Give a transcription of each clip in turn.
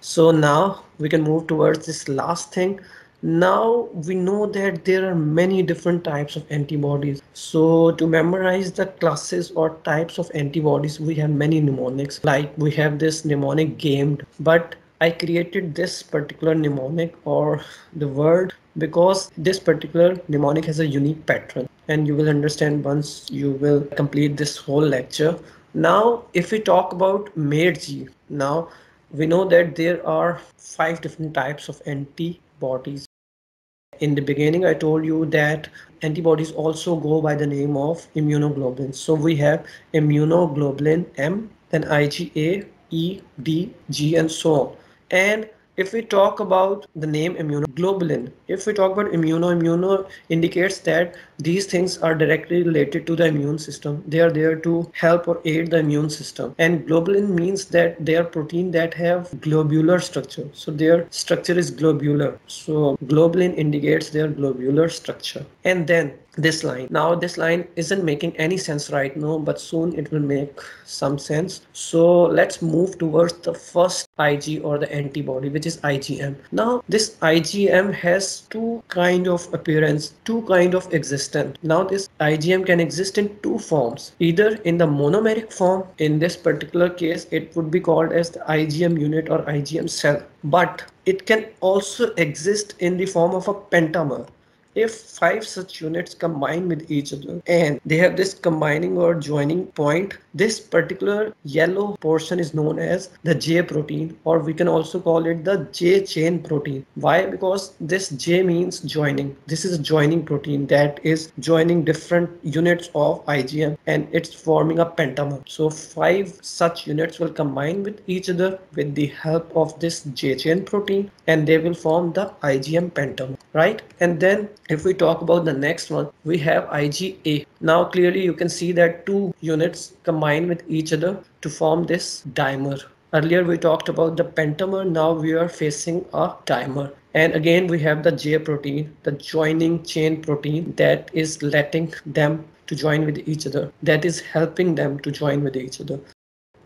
So now we can move towards this last thing. Now we know that there are many different types of antibodies. So to memorize the classes or types of antibodies, we have many mnemonics. Like we have this mnemonic gamed, but I created this particular mnemonic or the word because this particular mnemonic has a unique pattern and you will understand once you will complete this whole lecture. Now, if we talk about MADE-G, now we know that there are five different types of antibodies. In the beginning, I told you that antibodies also go by the name of immunoglobulins. So we have immunoglobulin M, then IgA, E, D, G, and so on. And if we talk about the name immunoglobulin, if we talk about immuno, immuno indicates that these things are directly related to the immune system. They are there to help or aid the immune system. And globulin means that they are protein that have globular structure. So their structure is globular. So globulin indicates their globular structure. And then this line. Now this line isn't making any sense right now but soon it will make some sense. So let's move towards the first ig or the antibody which is igm now this igm has two kind of appearance two kind of existence. Now this igm can exist in two forms. Either in the monomeric form in this particular case it would be called as the igm unit or igm cell. But it can also exist in the form of a pentamer if five such units combine with each other and they have this combining or joining point this particular yellow portion is known as the j protein or we can also call it the j chain protein. Why? Because this j means joining. This is a joining protein that is joining different units of igm and it's forming a pentamer so five such units will combine with each other with the help of this j chain protein and they will form the igm pentamer right? And then if we talk about the next one, we have IgA. Now clearly you can see that two units combine with each other to form this dimer. Earlier we talked about the pentamer, now we are facing a dimer. And again we have the J protein, the joining chain protein that is letting them to join with each other, that is helping them to join with each other.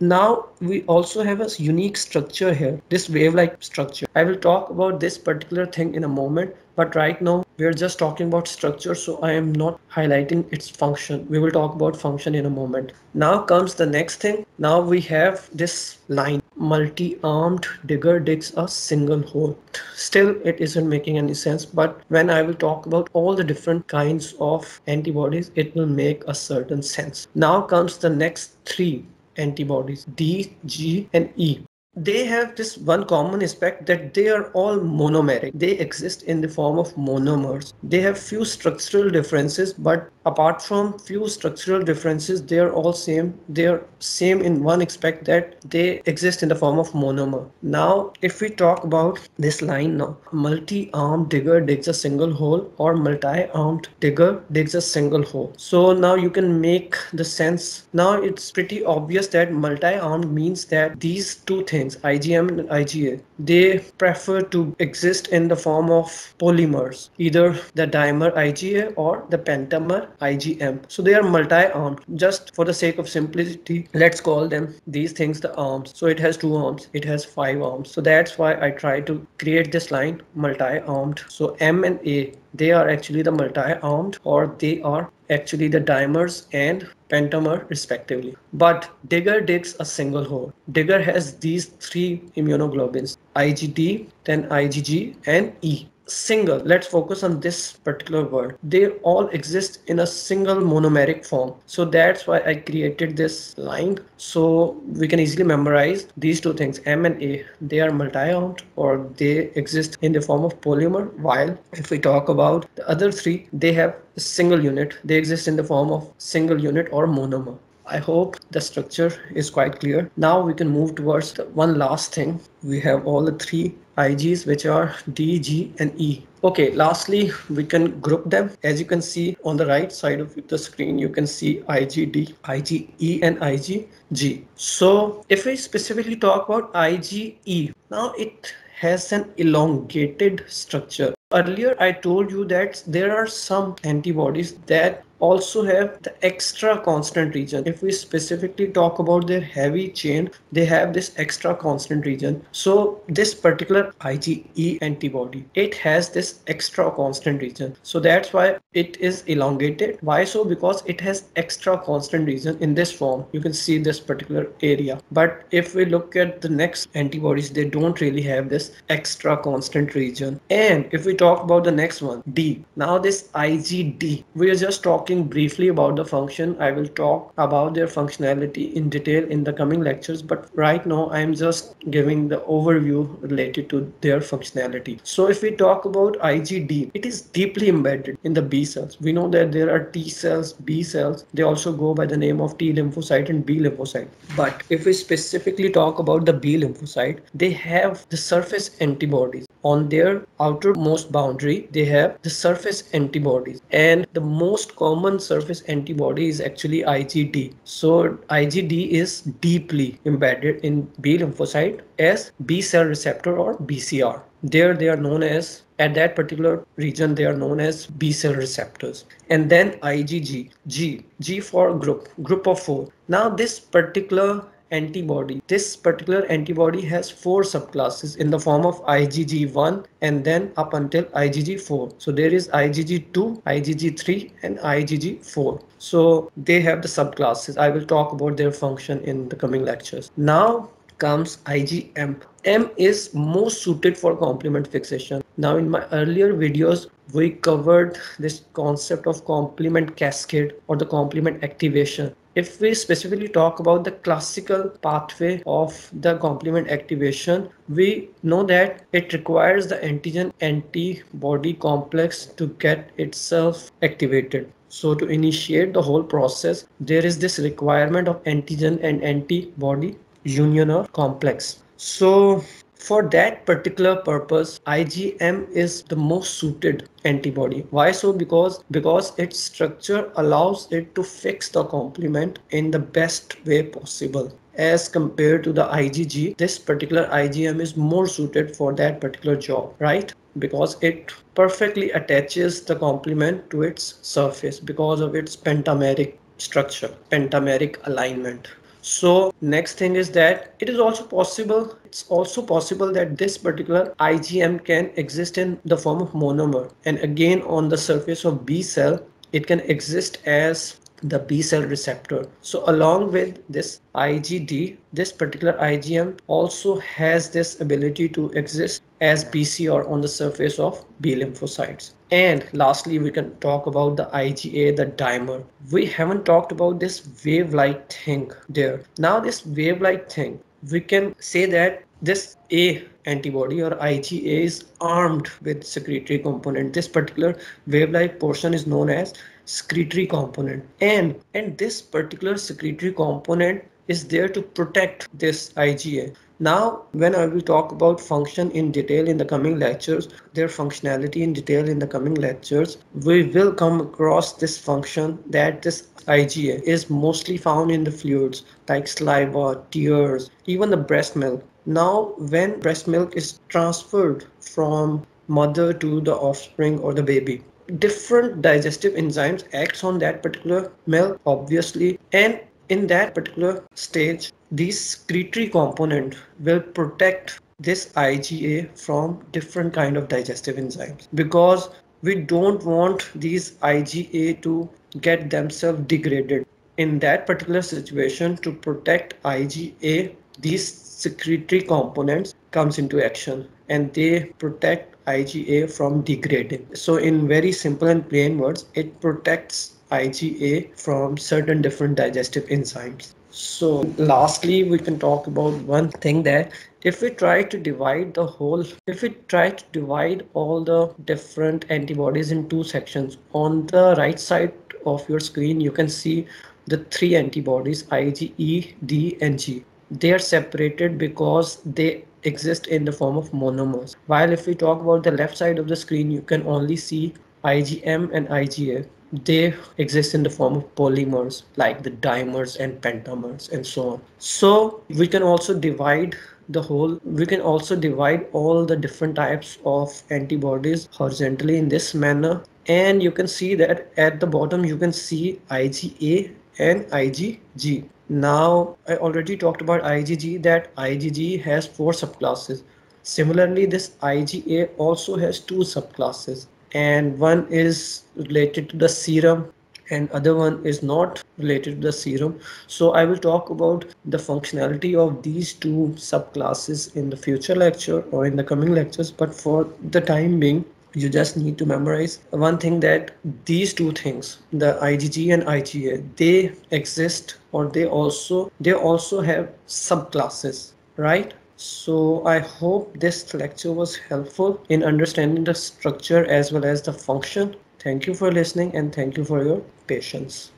Now we also have a unique structure here, this wave-like structure. I will talk about this particular thing in a moment, but right now we're just talking about structure so i am not highlighting its function. We will talk about function in a moment. Now comes the next thing. Now we have this line. Multi-armed digger digs a single hole. Still it isn't making any sense but when i will talk about all the different kinds of antibodies it will make a certain sense. Now comes the next three antibodies d g and e they have this one common aspect that they are all monomeric. They exist in the form of monomers. They have few structural differences but apart from few structural differences they are all same. They are same in one aspect that they exist in the form of monomer. Now if we talk about this line now multi-armed digger digs a single hole or multi-armed digger digs a single hole. So now you can make the sense. Now it's pretty obvious that multi-armed means that these two things things, IgM and IgA, they prefer to exist in the form of polymers, either the dimer IgA or the pentamer IgM. So they are multi-armed. Just for the sake of simplicity, let's call them these things the arms. So it has two arms, it has five arms. So that's why I try to create this line multi-armed. So M and A they are actually the multi-armed or they are actually the dimers and pentamer respectively. But Digger digs a single hole. Digger has these three immunoglobulins, IgD, then IgG and E single let's focus on this particular word. They all exist in a single monomeric form. So that's why i created this line. So we can easily memorize these two things m and a. They are multi-armed or they exist in the form of polymer while if we talk about the other three they have a single unit. They exist in the form of single unit or monomer I hope the structure is quite clear. Now we can move towards one last thing. We have all the three IGs which are D, G and E. Okay, lastly, we can group them. As you can see on the right side of the screen, you can see IgD, IgE and IgG. So if we specifically talk about IgE, now it has an elongated structure. Earlier, I told you that there are some antibodies that also have the extra constant region. If we specifically talk about their heavy chain, they have this extra constant region. So this particular IgE antibody, it has this extra constant region. So that's why it is elongated. Why so? Because it has extra constant region in this form. You can see this particular area. But if we look at the next antibodies, they don't really have this extra constant region. And if we talk about the next one, D. Now this IgD, we are just talking briefly about the function. I will talk about their functionality in detail in the coming lectures. But right now I am just giving the overview related to their functionality. So if we talk about IgD, it is deeply embedded in the B cells. We know that there are T cells, B cells. They also go by the name of T lymphocyte and B lymphocyte. But if we specifically talk about the B lymphocyte, they have the surface antibodies on their outermost boundary they have the surface antibodies. And the most common surface antibody is actually IgD so IgD is deeply embedded in B lymphocyte as B cell receptor or BCR there they are known as at that particular region they are known as B cell receptors. And then IgG G G for group group of four. Now this particular antibody. This particular antibody has four subclasses in the form of IgG1 and then up until IgG4. So there is IgG2, IgG3 and IgG4. So they have the subclasses. I will talk about their function in the coming lectures. Now comes IgM. M is most suited for complement fixation. Now in my earlier videos, we covered this concept of complement cascade or the complement activation if we specifically talk about the classical pathway of the complement activation, we know that it requires the antigen antibody complex to get itself activated. So to initiate the whole process, there is this requirement of antigen and antibody union or complex. So for that particular purpose, IgM is the most suited antibody. Why so? Because because its structure allows it to fix the complement in the best way possible as compared to the IgG, this particular IgM is more suited for that particular job, right? Because it perfectly attaches the complement to its surface because of its pentameric structure, pentameric alignment so next thing is that it is also possible it's also possible that this particular igm can exist in the form of monomer and again on the surface of b cell it can exist as the B cell receptor. So along with this IgD, this particular IgM also has this ability to exist as BCR on the surface of B lymphocytes. And lastly, we can talk about the IgA, the dimer. We haven't talked about this wave-like thing there. Now this wave-like thing, we can say that this A antibody or IgA is armed with secretory component. This particular wave-like portion is known as secretory component and and this particular secretory component is there to protect this IgA. Now, when I will talk about function in detail in the coming lectures, their functionality in detail in the coming lectures, we will come across this function that this IgA is mostly found in the fluids like saliva, tears, even the breast milk. Now, when breast milk is transferred from mother to the offspring or the baby, different digestive enzymes acts on that particular milk obviously and in that particular stage this secretory component will protect this IgA from different kind of digestive enzymes because we don't want these IgA to get themselves degraded in that particular situation to protect IgA these secretory components comes into action and they protect IgA from degrading. So in very simple and plain words, it protects IgA from certain different digestive enzymes. So lastly, we can talk about one thing there. if we try to divide the whole, if we try to divide all the different antibodies in two sections, on the right side of your screen, you can see the three antibodies IgE, D and G. They are separated because they exist in the form of monomers. While if we talk about the left side of the screen, you can only see IgM and IgA. They exist in the form of polymers like the dimers and pentamers and so on. So we can also divide the whole we can also divide all the different types of antibodies horizontally in this manner and you can see that at the bottom you can see IgA and IgG. Now I already talked about IgG that IgG has four subclasses. Similarly this IgA also has two subclasses and one is related to the serum and other one is not related to the serum. So i will talk about the functionality of these two subclasses in the future lecture or in the coming lectures. But for the time being you just need to memorize one thing that these two things the igg and iga they exist or they also they also have subclasses right so I hope this lecture was helpful in understanding the structure as well as the function Thank you for listening and thank you for your patience.